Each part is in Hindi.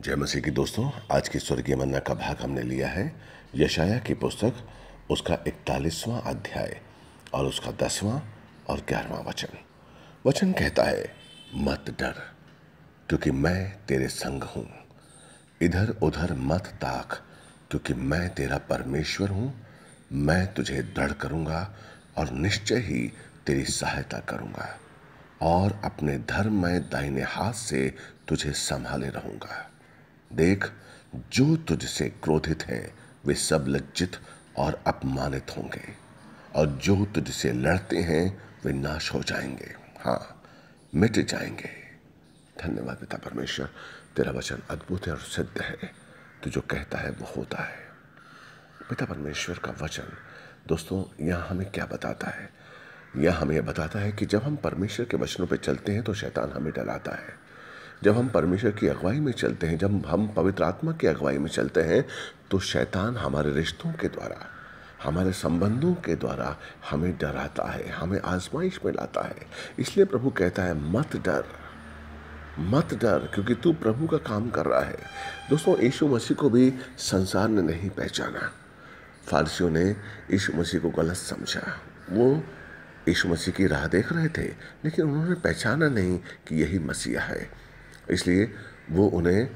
जय मसीह की दोस्तों, आज की स्वर्गीय मन्ना का भाग हमने लिया है यशाया की पुस्तक, उसका इकतालीसवां अध्याय और उसका दसवां और ग्यारहवां वचन। वचन कहता है, मत डर, क्योंकि मैं तेरे संग हूँ। इधर उधर मत ताक, क्योंकि मैं तेरा परमेश्वर हूँ। मैं तुझे दृढ़ करूँगा और निश्चय ही तेरी सहायता करूँगा। और अपने धर्म में दाहिने हाथ से तुझे संभाले रहूँगा। देख, जो तुझसे क्रोधित हैं, वे सब लज्जित और अपमानित होंगे। और जो तुझसे लड़ते हैं, वे नाश हो जाएँगे। हाँ मिट जाएँगे। धन्यवाद पिता परमेश्वर, तेरा वचन अद्भुत है और सिद्ध है। तो जो कहता है, वो होता है। पिता परमेश्वर का वचन, दोस्तों, यहाँ हमें क्या बताता है? यह हमें यह बताता है कि जब हम परमेश्वर के वचनों पर चलते हैं तो शैतान हमें डराता है। जब हम परमेश्वर की अगुवाई में चलते हैं, जब हम पवित्र आत्मा की अगुवाई में चलते हैं तो शैतान हमारे रिश्तों के द्वारा, हमारे संबंधों के द्वारा हमें डराता है, हमें आजमाइश में लाता है। इसलिए प्रभु कहता है, मत डर मत डर, क्योंकि तू प्रभु का काम कर रहा है। दोस्तों, यीशु मसीह को भी संसार ने नहीं पहचाना। फारसियों ने यीशु मसीह को गलत समझा। वो यीशु मसीह की राह देख रहे थे, लेकिन उन्होंने पहचाना नहीं कि यही मसीहा है। इसलिए वो उन्हें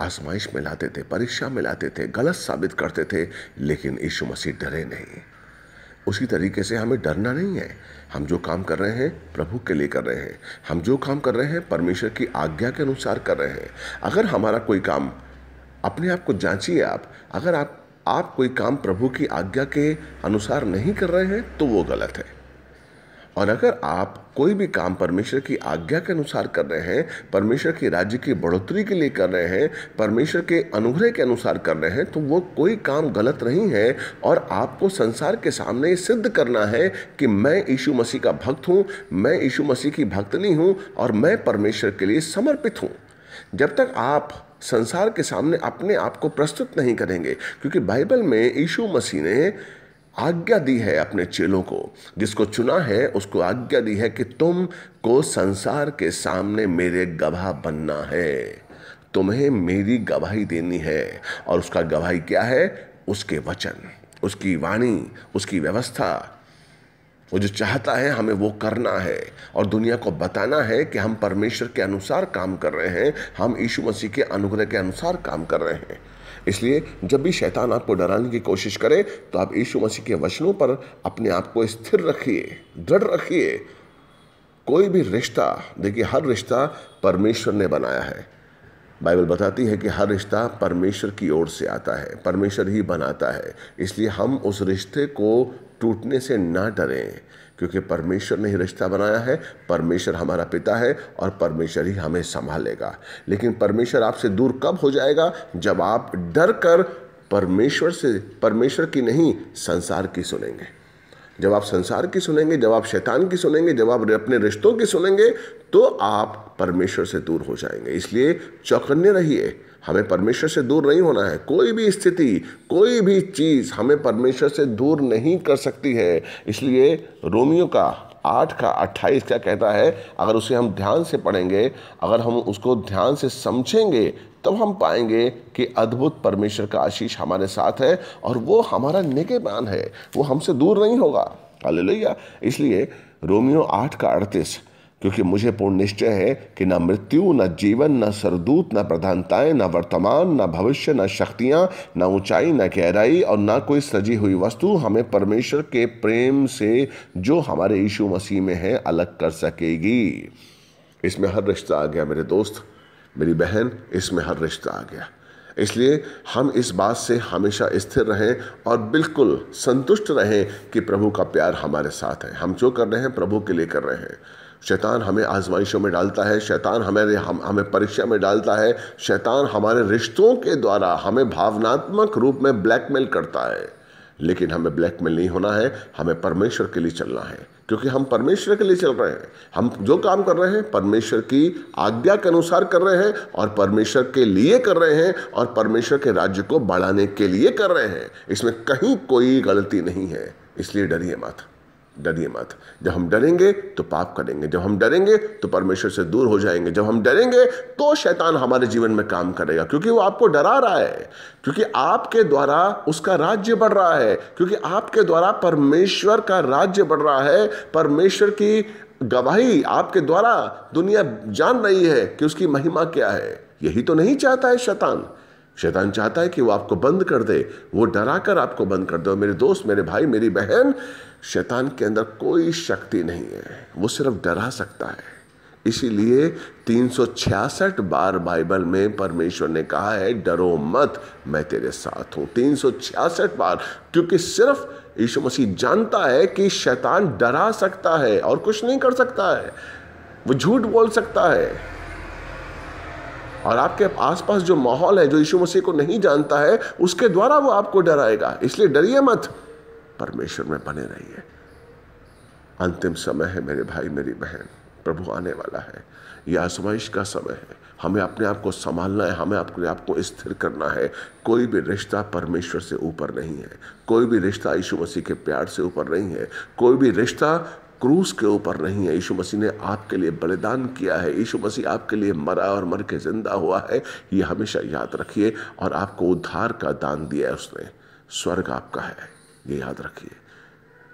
आजमाइश में लाते थे, परीक्षा में लाते थे, गलत साबित करते थे, लेकिन यीशु मसीह डरे नहीं। उसी तरीके से हमें डरना नहीं है। हम जो काम कर रहे हैं, प्रभु के लिए कर रहे हैं। हम जो काम कर रहे हैं, परमेश्वर की आज्ञा के अनुसार कर रहे हैं। अगर हमारा कोई काम, अपने आप को जांचिए आप, अगर आप आप कोई काम प्रभु की आज्ञा के अनुसार नहीं कर रहे हैं तो वो गलत है। और अगर आप कोई भी काम परमेश्वर की आज्ञा के अनुसार कर रहे हैं, परमेश्वर के राज्य की बढ़ोतरी के लिए कर रहे हैं, परमेश्वर के अनुग्रह के अनुसार कर रहे हैं तो वो कोई काम गलत नहीं है। और आपको संसार के सामने सिद्ध करना है कि मैं यीशु मसीह का भक्त हूँ, मैं यीशु मसीह की भक्तनी हूँ और मैं परमेश्वर के लिए समर्पित हूँ। जब तक आप संसार के सामने अपने आप को प्रस्तुत नहीं करेंगे, क्योंकि बाइबल में यीशु मसीह ने आज्ञा दी है अपने चेलों को। जिसको चुना है, उसको आज्ञा दी है कि तुम को संसार के सामने मेरे गवाह बनना है। तुम्हें मेरी गवाही देनी है। और उसका गवाही क्या है? उसके वचन, उसकी वाणी, उसकी व्यवस्था। वो जो चाहता है, हमें वो करना है। और दुनिया को बताना है कि हम परमेश्वर के अनुसार काम कर रहे हैं। हम यीशु मसीह के अनुग्रह के अनुसार काम कर रहे हैं। इसलिए जब भी शैतान आपको डराने की कोशिश करे तो आप यीशु मसीह के वचनों पर अपने आप को स्थिर रखिए, दृढ़ रखिए। कोई भी रिश्ता, देखिए, हर रिश्ता परमेश्वर ने बनाया है। बाइबल बताती है कि हर रिश्ता परमेश्वर की ओर से आता है, परमेश्वर ही बनाता है। इसलिए हम उस रिश्ते को टूटने से ना डरें, क्योंकि परमेश्वर ने ही रिश्ता बनाया है, परमेश्वर हमारा पिता है और परमेश्वर ही हमें संभालेगा। लेकिन परमेश्वर आपसे दूर कब हो जाएगा? जब आप डर कर परमेश्वर से, परमेश्वर की नहीं, संसार की सुनेंगे। जब आप संसार की सुनेंगे, जब आप शैतान की सुनेंगे, जब आप अपने रिश्तों की सुनेंगे तो आप परमेश्वर से दूर हो जाएँगे। इसलिए चौकन्ने रहिए। हमें परमेश्वर से दूर नहीं होना है। कोई भी स्थिति, कोई भी चीज़ हमें परमेश्वर से दूर नहीं कर सकती है। इसलिए रोमियो का आठ का अट्ठाईस क्या कहता है, अगर उसे हम ध्यान से पढ़ेंगे, अगर हम उसको ध्यान से समझेंगे, तब हम पाएँगे कि अद्भुत परमेश्वर का आशीष हमारे साथ है और वो हमारा निगेबान है, वो हमसे दूर नहीं होगा। हालेलुया। इसलिए रोमियो आठ का अड़तीस क्योंकि मुझे पूर्ण निश्चय है कि न मृत्यु, न जीवन, न सरदूत, न प्रधानताएँ, न वर्तमान, न भविष्य, न शक्तियाँ, न ऊंचाई, न गहराई और न कोई सजी हुई वस्तु हमें परमेश्वर के प्रेम से जो हमारे यीशु मसीह में है, अलग कर सकेगी। इसमें हर रिश्ता आ गया, मेरे दोस्त, मेरी बहन, इसमें हर रिश्ता आ गया। इसलिए हम इस बात से हमेशा स्थिर रहें और बिल्कुल संतुष्ट रहें कि प्रभु का प्यार हमारे साथ है। हम जो कर रहे हैं, प्रभु के लिए कर रहे हैं। शैतान हमें आजमाइशों में डालता है, शैतान हमें हम, हमें परीक्षा में डालता है, शैतान हमारे रिश्तों के द्वारा हमें भावनात्मक रूप में ब्लैकमेल करता है। लेकिन हमें ब्लैकमेल नहीं होना है, हमें परमेश्वर के लिए चलना है, क्योंकि हम परमेश्वर के लिए चल रहे हैं। हम जो काम कर रहे हैं, परमेश्वर की आज्ञा के अनुसार कर रहे हैं और परमेश्वर के लिए कर रहे हैं और परमेश्वर के राज्य को बढ़ाने के लिए कर रहे हैं। इसमें कहीं कोई गलती नहीं है, इसलिए डरिए मत। डरिए मत। जब हम डरेंगे तो पाप करेंगे। जब हम डरेंगे तो परमेश्वर से दूर हो जाएँगे। जब हम डरेंगे तो शैतान हमारे जीवन में काम करेगा, क्योंकि वो आपको डरा रहा है, क्योंकि आपके द्वारा उसका राज्य बढ़ रहा है, क्योंकि आपके द्वारा परमेश्वर का राज्य बढ़ रहा है। परमेश्वर की गवाही आपके द्वारा दुनिया जान रही है कि उसकी महिमा क्या है। यही तो नहीं चाहता है शैतान। शैतान चाहता है कि वो आपको बंद कर दे, वो डरा कर आपको बंद कर दे। और मेरे दोस्त, मेरे भाई, मेरी बहन, शैतान के अंदर कोई शक्ति नहीं है। वो सिर्फ़ डरा सकता है। इसीलिए 366 बार बाइबल में परमेश्वर ने कहा है, डरो मत, मैं तेरे साथ हूँ। 366 बार, क्योंकि सिर्फ़ यीशु मसीह जानता है कि शैतान डरा सकता है और कुछ नहीं कर सकता है। वो झूठ बोल सकता है। और आपके आसपास जो माहौल है, जो यीशु मसीह को नहीं जानता है, उसके द्वारा वो आपको डराएगा। इसलिए डरिए मत। परमेश्वर में बने रहिए। अंतिम समय है मेरे भाई, मेरी बहन। प्रभु आने वाला है। यह आजमाइश का समय है। हमें अपने आप को संभालना है। हमें अपने आप को स्थिर करना है। कोई भी रिश्ता परमेश्वर से ऊपर नहीं है। कोई भी रिश्ता यीशु मसीह के प्यार से ऊपर नहीं है। कोई भी रिश्ता क्रूस के ऊपर नहीं है। यीशु मसीह ने आपके लिए बलिदान किया है। यीशु मसीह आपके लिए मरा और मर के ज़िंदा हुआ है। ये हमेशा याद रखिए और आपको उद्धार का दान दिया है उसने। स्वर्ग आपका है। ये याद रखिए।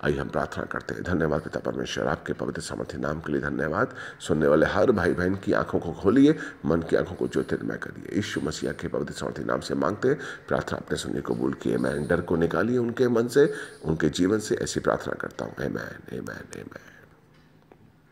आइए हम प्रार्थना करते हैं। धन्यवाद पिता परमेश्वर, आपके पवित्र सामर्थ्य नाम के लिए धन्यवाद। सुनने वाले हर भाई बहन की आँखों को खोलिए, मन की आँखों को ज्योतिर्मय करिए यीशु मसीह के पवित्र सामर्थ्य नाम से मांगते हैं। प्रार्थना अपने सुनने को भूल किए मैं डर को निकालिए उनके मन से, उनके जीवन से ऐसी प्रार्थना करता हूँ। Amen amen amen